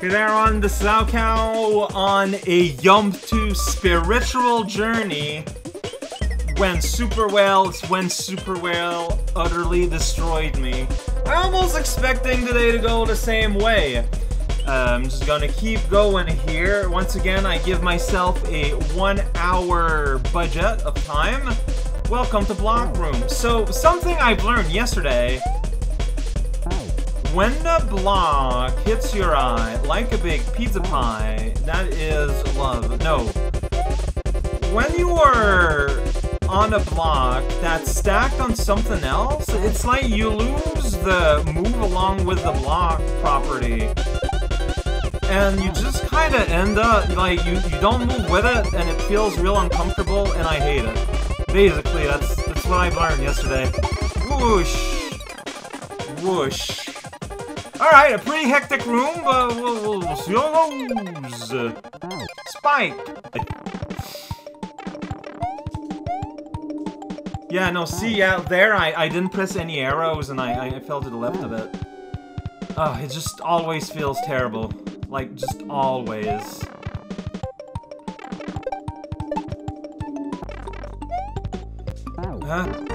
Hey there on the Cow on a YUMP2 spiritual journey when Super Whale when Super Whale utterly destroyed me. I almost expecting today to go the same way. Uh, I'm just gonna keep going here. Once again, I give myself a one hour budget of time. Welcome to Block Room. So, something I've learned yesterday when the block hits your eye like a big pizza pie, that is love. No. When you are on a block that's stacked on something else, it's like you lose the move along with the block property. And you just kind of end up, like, you, you don't move with it, and it feels real uncomfortable, and I hate it. Basically, that's, that's what I learned yesterday. Whoosh. Whoosh. Alright, a pretty hectic room, but we'll, we'll see how it goes. Spike! Yeah, no, see, yeah, there I, I didn't press any arrows and I, I fell to the left of it. Oh, it just always feels terrible. Like, just always. Huh?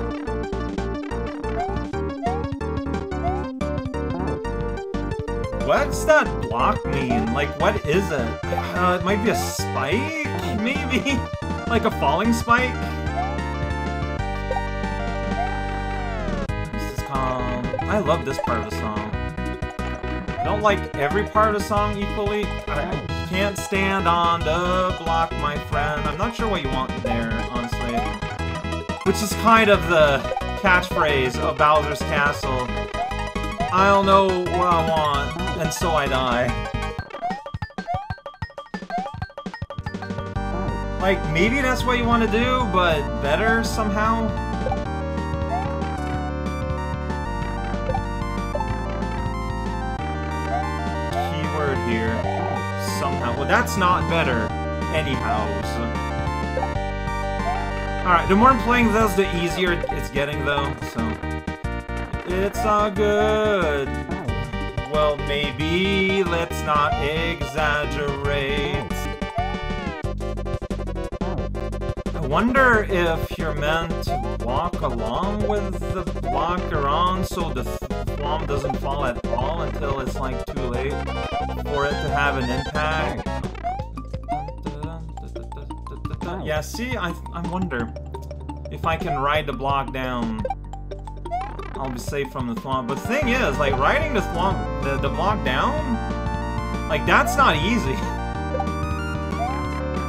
What's that block mean? Like, what is it? Uh, it might be a spike, maybe? like a falling spike? This is calm. I love this part of the song. I don't like every part of the song equally. I can't stand on the block, my friend. I'm not sure what you want there, honestly. Which is kind of the catchphrase of Bowser's Castle. I don't know what I want and so I die. Like, maybe that's what you want to do, but better somehow? Keyword here. Somehow. Well, that's not better. Anyhows. Alright, the more I'm playing this, the easier it's getting, though, so... It's all good well, maybe let's not exaggerate. I wonder if you're meant to walk along with the block around so the thwomp doesn't fall at all until it's like too late for it to have an impact. Yeah, see, I, I wonder if I can ride the block down I'll be safe from the thwomp. But the thing is, like, riding the thwomp, the, the block down, like, that's not easy.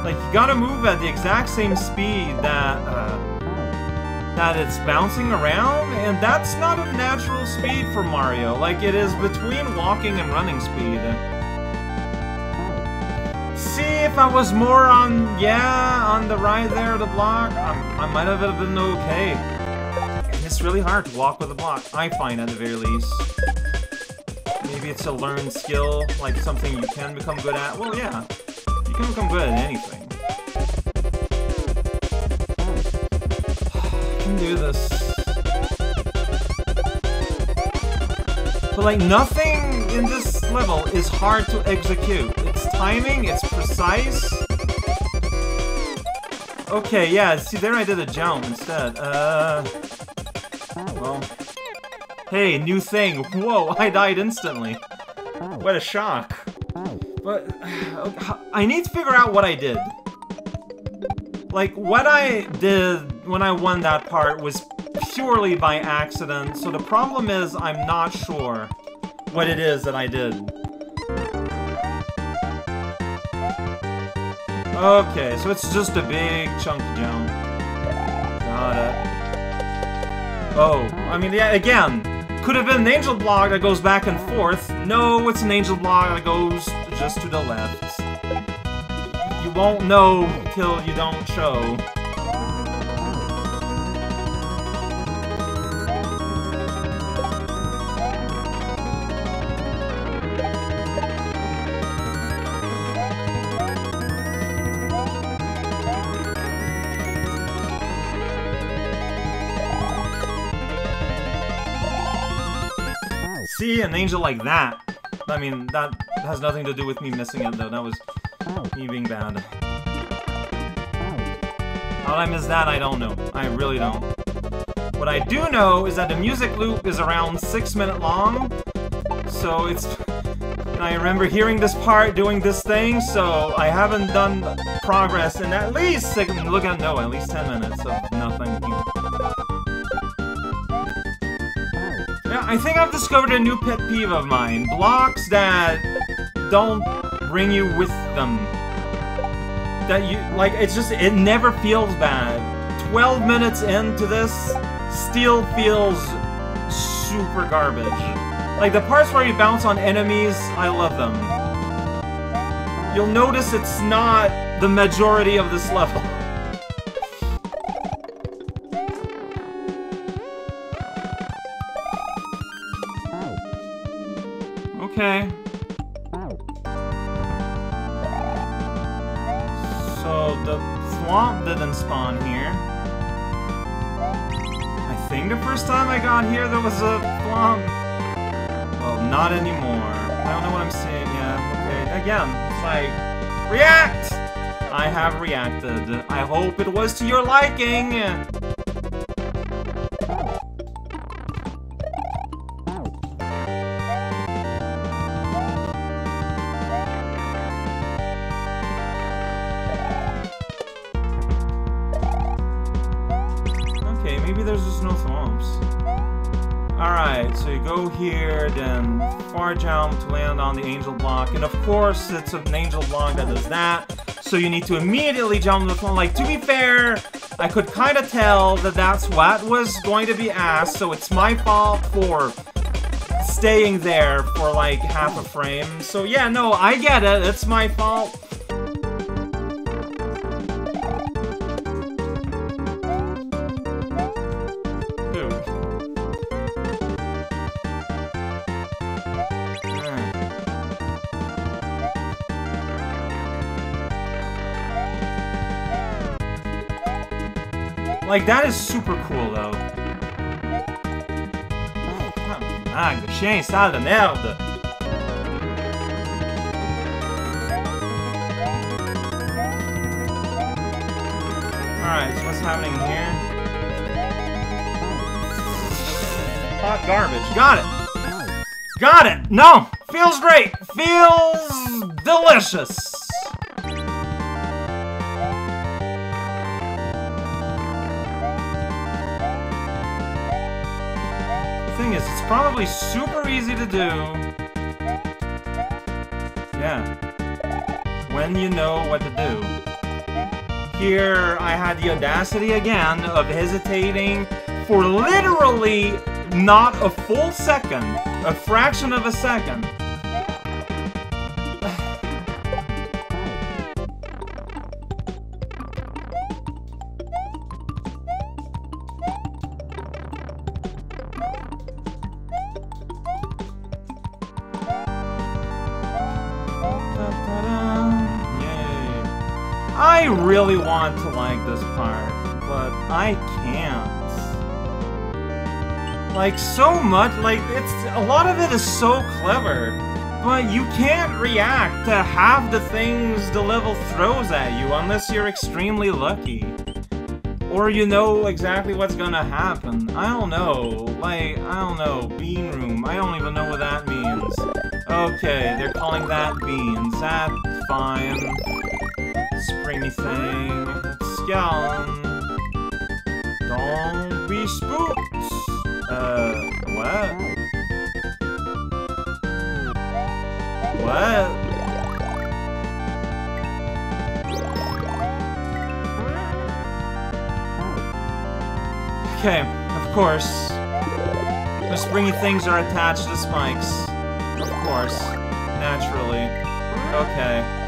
like, you gotta move at the exact same speed that, uh, that it's bouncing around, and that's not a natural speed for Mario. Like, it is between walking and running speed. See, if I was more on, yeah, on the right there, the block, I, I might have been okay It's really hard to walk with a block, I find at the very least. Maybe it's a learned skill, like something you can become good at. Well, yeah, you can become good at anything. I can do this. But like, nothing in this level is hard to execute. It's timing, it's precise. Okay, yeah, see, there I did a jump instead. Uh... Well... Hey, new thing! Whoa, I died instantly! What a shock. But... Uh, I need to figure out what I did. Like, what I did when I won that part was purely by accident, so the problem is I'm not sure what it is that I did. Okay, so it's just a big chunk jump. Got it. Oh, I mean, yeah, again, could have been an angel block that goes back and forth. No, it's an angel block that goes just to the left. You won't know till you don't show. See, an angel like that. I mean, that has nothing to do with me missing it, though. That was me being bad. How did I miss that? I don't know. I really don't. What I do know is that the music loop is around six minute long, so it's... I remember hearing this part doing this thing, so I haven't done progress in at least six... Look at no, at least 10 minutes of nothing I think I've discovered a new pet peeve of mine. Blocks that don't bring you with them. That you, like, it's just, it never feels bad. 12 minutes into this still feels super garbage. Like, the parts where you bounce on enemies, I love them. You'll notice it's not the majority of this level. So the thwomp didn't spawn here. I think the first time I got here there was a thwomp. Well, not anymore. I don't know what I'm saying yet. Okay, again, it's like, react! I have reacted. I hope it was to your liking! Jump to land on the angel block, and of course it's an angel block that does that, so you need to immediately jump to the phone. Like, to be fair, I could kind of tell that that's what was going to be asked, so it's my fault for staying there for like half a frame. So yeah, no, I get it, it's my fault. Like, that is super cool, though. Ah, chien, sale de merde! Alright, so what's happening here? Hot garbage. Got it! Got it! No! Feels great! Feels delicious! Is, it's probably super easy to do. Yeah. When you know what to do. Here, I had the audacity again of hesitating for literally not a full second, a fraction of a second. Want to like this part, but I can't. Like, so much, like, it's, a lot of it is so clever, but you can't react to half the things the level throws at you unless you're extremely lucky. Or you know exactly what's gonna happen. I don't know. Like, I don't know. Bean room. I don't even know what that means. Okay, they're calling that beans. That's fine. Springy thing. Skeleton. Don't be spooked. Uh, what? What? Okay, of course. The springy things are attached to spikes. Of course. Naturally. Okay.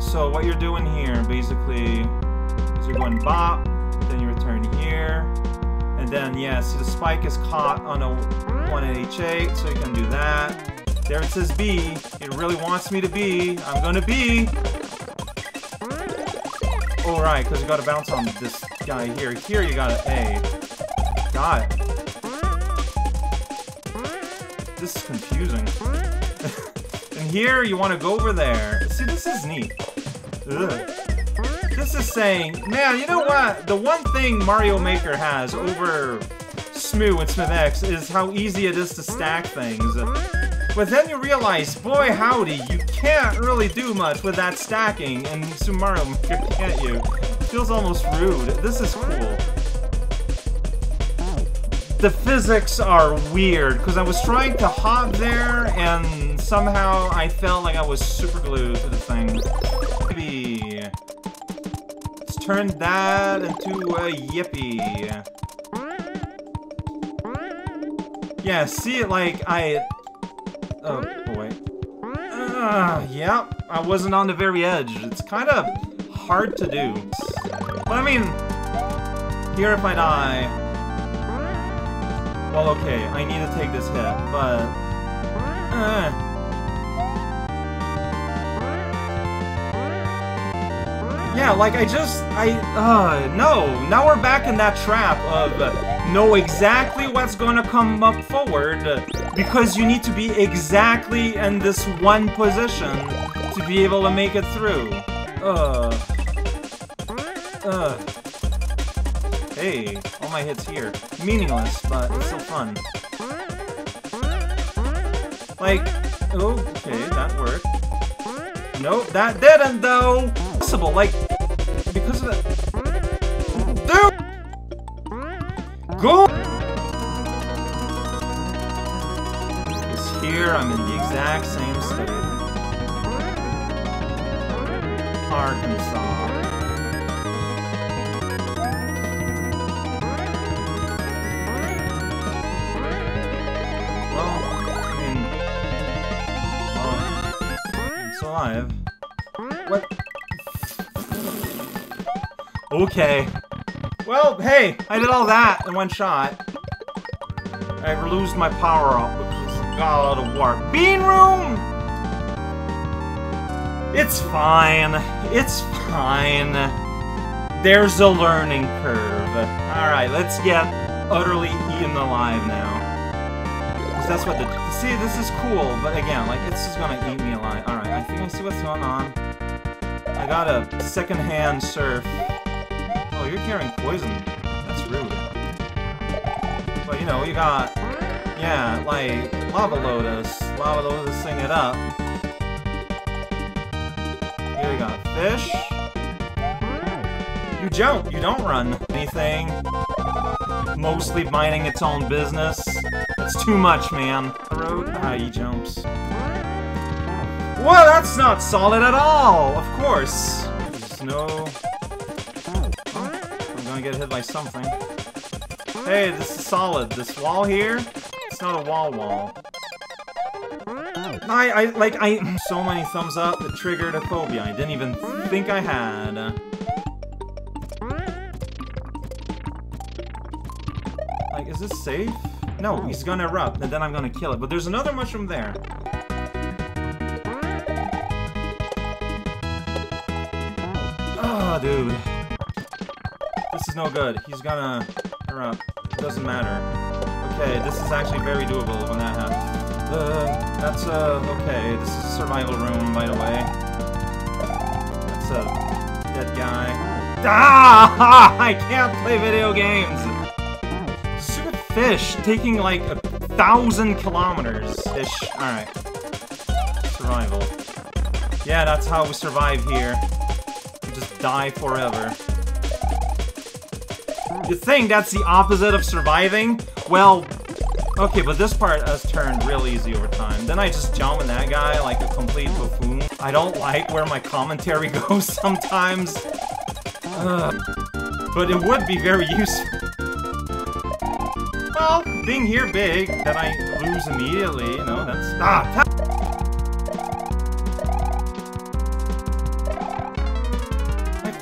So, what you're doing here, basically, is you're going bop, then you return here, and then, yes, the spike is caught on a 1HA, so you can do that. There it says B. It really wants me to be. I'm gonna be. Oh, right, because you gotta bounce on this guy here. Here you gotta A. Got it. This is confusing. And here, you want to go over there. See, this is neat. Ugh. This is saying, man, you know what? The one thing Mario Maker has over Smoo and Smith X is how easy it is to stack things. But then you realize, boy howdy, you can't really do much with that stacking in Super Mario Maker, can't you? Feels almost rude. This is cool. The physics are weird, because I was trying to hop there, and somehow I felt like I was super glued to the thing. Turn that into a yippee. Yeah, see it like I... Oh, boy. Uh, yep, I wasn't on the very edge. It's kind of hard to do. But I mean, here if I die... Well, okay, I need to take this hit, but... Uh, Yeah, like I just, I, uh, no. Now we're back in that trap of uh, know exactly what's gonna come up forward because you need to be exactly in this one position to be able to make it through. Uh. Uh. Hey, all my hits here. Meaningless, but it's still fun. Like, okay, that worked. Nope, that didn't though! Possible, like, because of that. Dude! Go! Because here I'm in the exact same state. Arkansas. I'm oh. alive. What? Okay. Well, hey, I did all that in one shot. I lose my power up, which is a god of war. Bean room! It's fine. It's fine. There's a learning curve. Alright, let's get utterly eaten alive now. Because that's what the... See, this is cool, but again, like, it's just gonna eat me alive. Alright, I think I see what's going on. I got a second-hand surf. You're carrying poison. That's rude. But, you know, you got... Yeah, like, Lava Lotus. Lava Lotus sing it up. Here we got fish. You jump, you don't run anything. Mostly minding its own business. That's too much, man. Road, ah, he jumps. Well, that's not solid at all! Of course! No... gonna get hit by something. Hey, this is solid. This wall here, it's not a wall wall. I, I, like, I, so many thumbs up, it triggered a phobia I didn't even think I had. Like, is this safe? No, he's gonna erupt, and then I'm gonna kill it. But there's another mushroom there. Oh, dude. No good. He's gonna erupt. It doesn't matter. Okay, this is actually very doable when that happens. Uh, that's, uh, okay. This is a survival room, by the way. That's a dead guy. Ah! I can't play video games! Stupid fish taking like a thousand kilometers. Ish. Alright. Survival. Yeah, that's how we survive here. We just die forever. You think that's the opposite of surviving? Well, okay, but this part has turned real easy over time. Then I just jump in that guy like a complete buffoon. I don't like where my commentary goes sometimes. But it would be very useful. Well, being here big, that I lose immediately, you know, that's... Ah!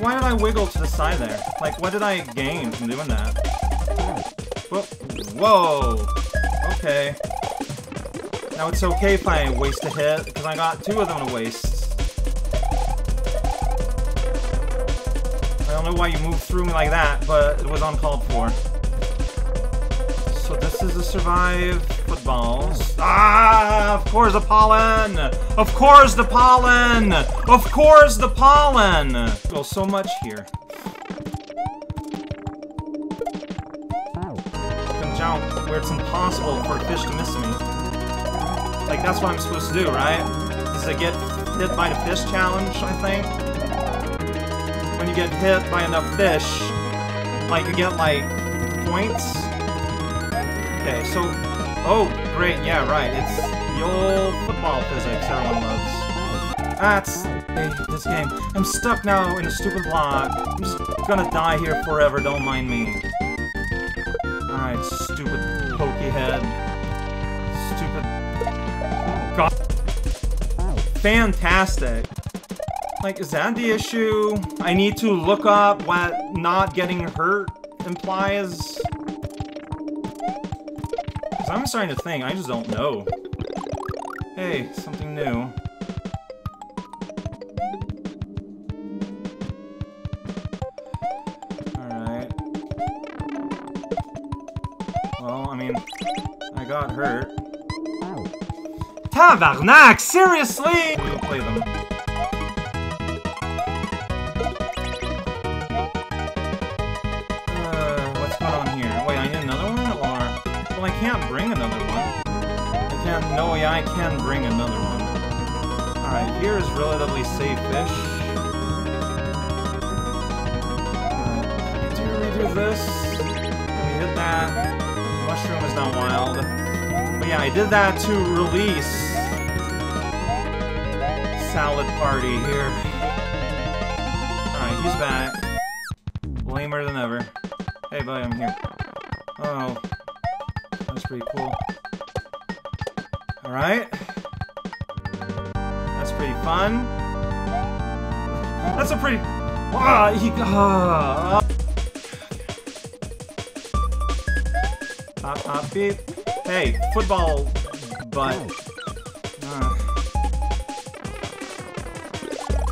Why did I wiggle to the side there? Like, what did I gain from doing that? Whoa! Whoa! Okay. Now it's okay if I waste a hit, because I got two of them to waste. I don't know why you moved through me like that, but it was uncalled for. So this is a survive, balls. Ah, of course the pollen! Of course the pollen! Of course the pollen! Well, so much here. Can jump where it's impossible for a fish to miss me. Like, that's what I'm supposed to do, right? Is it get hit by the fish challenge, I think? When you get hit by enough fish, like, you get, like, points? Okay, so... Oh, great, yeah, right. It's the old football physics everyone loves. That's this game. I'm stuck now in a stupid block. I'm just gonna die here forever, don't mind me. Alright, stupid pokey head. Stupid... God. Fantastic. Like, is that the issue? I need to look up what not getting hurt implies? I'm starting to think, I just don't know. Hey, something new. Alright. Well, I mean, I got hurt. Oh. Tabarnak! Seriously? We'll play them. Can't bring another one. I can't... No, yeah, I can bring another one. Alright, here is relatively safe fish. Do we do this? Me hit that. Mushroom is not wild. But yeah, I did that to release Salad Party here. Alright, he's back. Lamer than ever. Hey, buddy, I'm here. Oh, pretty cool. Alright. That's pretty fun. That's a pretty... Ah, he... Ah. Pop, pop, beep. Hey, football butt. Uh.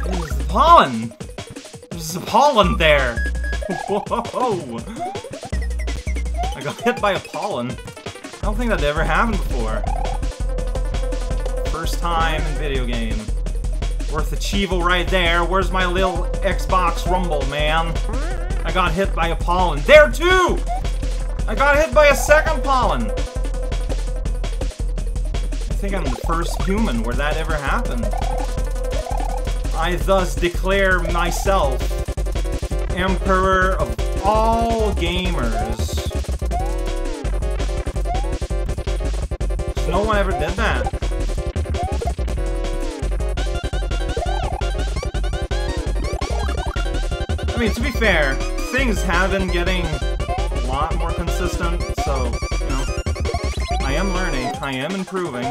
There's the pollen! There's the pollen there! Whoa! I got hit by a pollen. I don't think that ever happened before. First time in video game. Worth a Chivo right there. Where's my little Xbox Rumble, man? I got hit by a pollen. There, too! I got hit by a second pollen! I think I'm the first human where that ever happened. I thus declare myself Emperor of all gamers. No one ever did that. I mean, to be fair, things have been getting a lot more consistent, so, you know, I am learning, I am improving.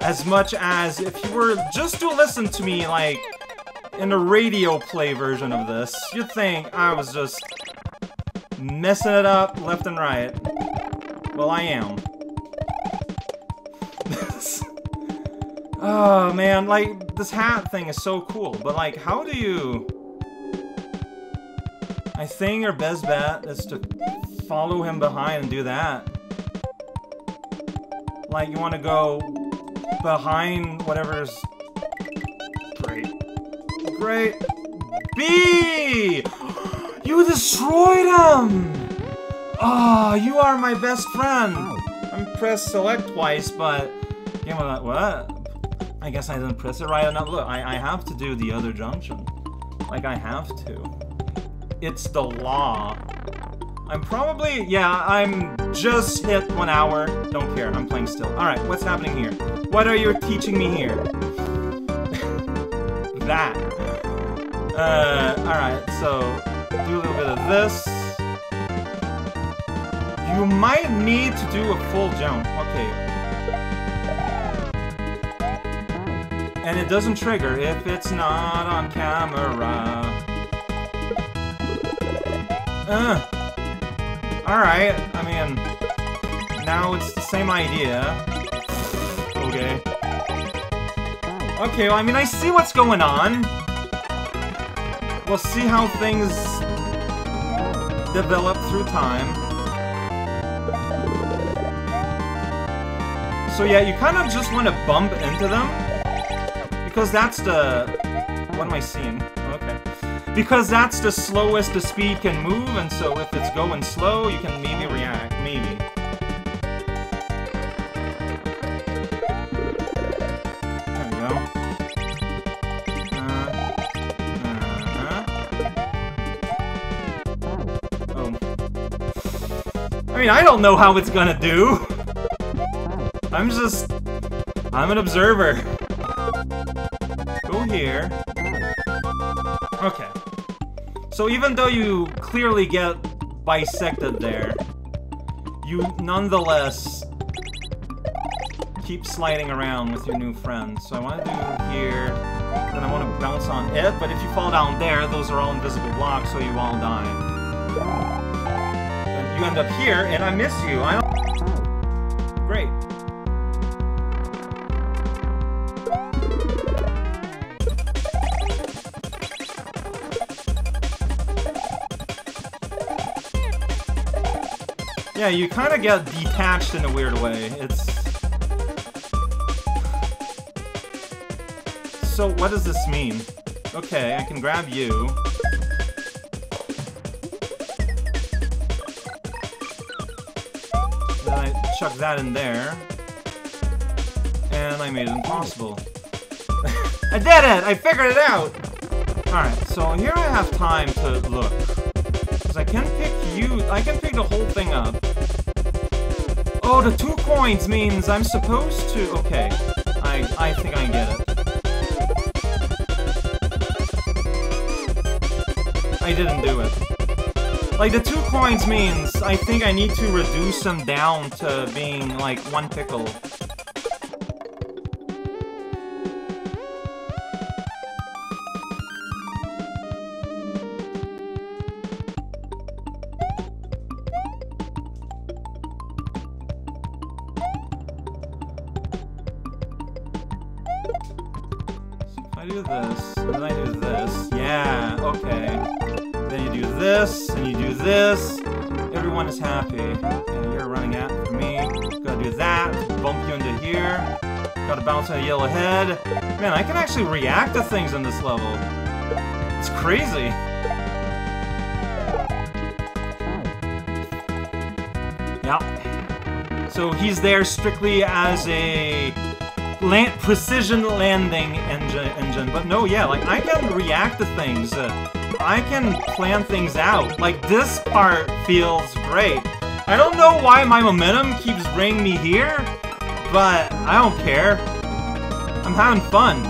As much as if you were just to listen to me, like, in a radio play version of this, you'd think I was just messing it up left and right. Well, I am. Oh, man, like, this hat thing is so cool, but, like, how do you... I think your best bet is to follow him behind and do that. Like, you want to go behind whatever's... Great. Great. B! You destroyed him! Oh, you are my best friend! I'm pressed select twice, but... Game of that, what? I guess I didn't press it right enough. Look, I, I have to do the other junction. Like, I have to. It's the law. I'm probably... Yeah, I'm just hit one hour. Don't care, I'm playing still. Alright, what's happening here? What are you teaching me here? that. Uh, alright, so... Do a little bit of this. You might need to do a full jump. Okay, And it doesn't trigger if it's not on camera. Uh. Alright, I mean, now it's the same idea. Okay. Okay, well, I mean, I see what's going on. We'll see how things develop through time. So yeah, you kind of just want to bump into them. Because that's the... What am I seeing? Okay. Because that's the slowest the speed can move, and so if it's going slow, you can maybe react. Maybe. There we go. Uh, uh-huh. Oh. I mean, I don't know how it's gonna do. I'm just... I'm an observer. Okay. So even though you clearly get bisected there, you nonetheless keep sliding around with your new friends. So I want to do here, then I want to bounce on it, but if you fall down there, those are all invisible blocks, so you all die. You end up here, and I miss you. I Yeah, you kind of get detached in a weird way. It's... So, what does this mean? Okay, I can grab you. Then I chuck that in there. And I made it impossible. I did it! I figured it out! Alright, so here I have time to look. Because I can pick you... I can pick the whole thing up. Oh, the two coins means I'm supposed to... Okay. I, I think I get it. I didn't do it. Like, the two coins means I think I need to reduce them down to being, like, one pickle. This, and then I do this, yeah, okay. Then you do this, and you do this, everyone is happy. And you're running at for me. Gotta do that, bump you into here. Gotta bounce a yellow head. Man, I can actually react to things in this level. It's crazy. Yeah. So he's there strictly as a land precision landing engine, engine. But no, yeah, like, I can react to things. Uh, I can plan things out. Like, this part feels great. I don't know why my momentum keeps bringing me here, but I don't care. I'm having fun.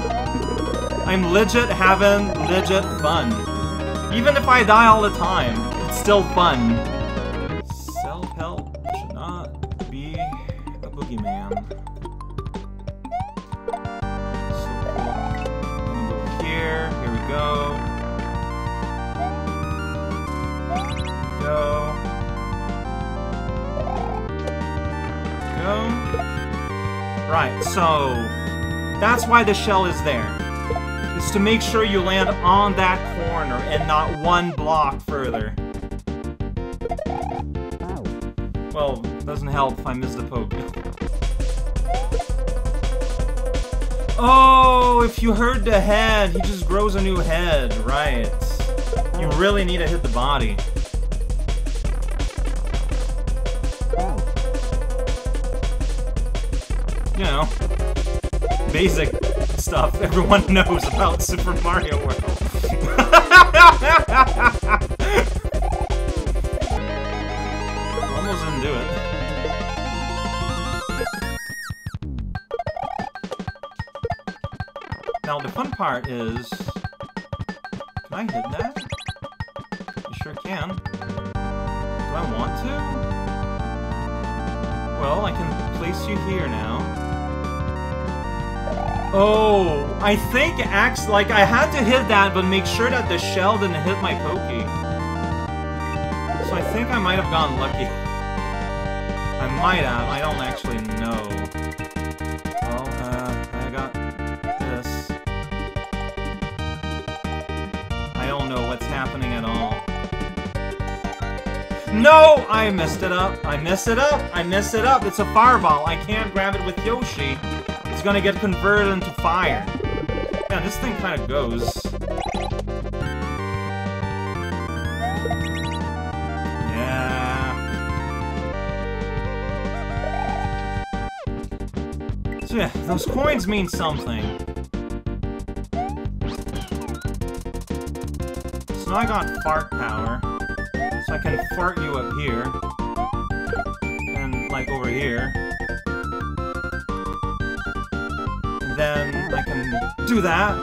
I'm legit having legit fun. Even if I die all the time, it's still fun. So that's why the shell is there. Is to make sure you land on that corner and not one block further. Well, doesn't help if I miss the poke. Oh, if you hurt the head, he just grows a new head, right. You really need to hit the body. Basic stuff everyone knows about Super Mario World. Almost didn't do it. Now, the fun part is... Can I hit that? You sure can. Do I want to? Well, I can place you here now. Oh, I think ax like I had to hit that, but make sure that the shell didn't hit my pokey. So I think I might have gone lucky. I might have. I don't actually know. Well, uh, I got this. I don't know what's happening at all. No! I messed it up. I messed it up. I messed it up. It's a fireball. I can't grab it with Yoshi. It's gonna get converted into fire. Yeah, this thing kind of goes. Yeah. So yeah, those coins mean something. So now I got fart power. So I can fart you up here. And, like, over here. Do that.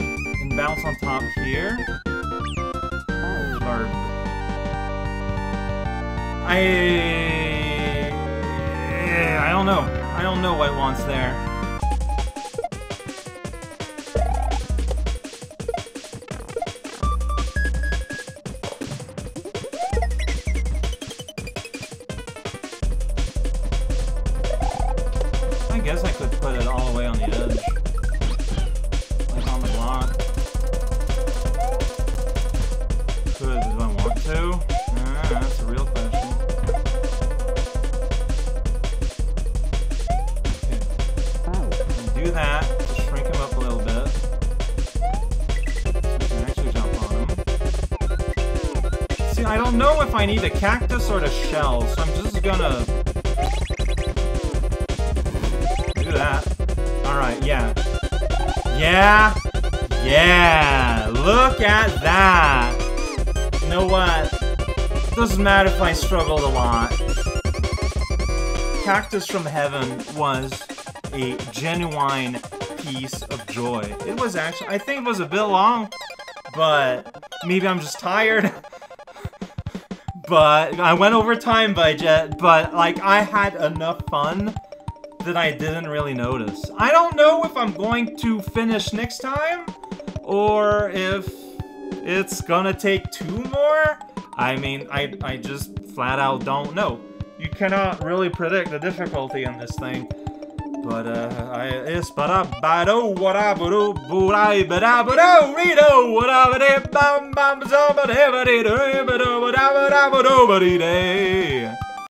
And bounce on top here. I... I don't know. I don't know what it wants there. Look at that! You know what? Doesn't matter if I struggled a lot. Cactus from Heaven was a genuine piece of joy. It was actually, I think it was a bit long, but maybe I'm just tired. but I went over time budget, but like I had enough fun that I didn't really notice. I don't know if I'm going to finish next time, or if it's gonna take two more. I mean, I, I just flat out don't know. You cannot really predict the difficulty in this thing. But, uh, I, it's ba ba do what I do, boo I ba da ba do, redo, what I ba